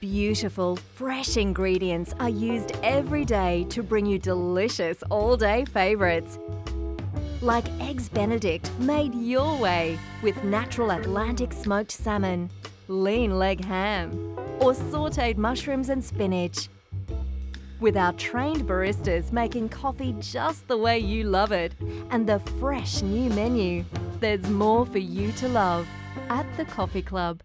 Beautiful, fresh ingredients are used every day to bring you delicious all-day favourites. Like Eggs Benedict made your way with natural Atlantic smoked salmon, lean leg ham, or sautéed mushrooms and spinach. With our trained baristas making coffee just the way you love it and the fresh new menu, there's more for you to love at the Coffee Club.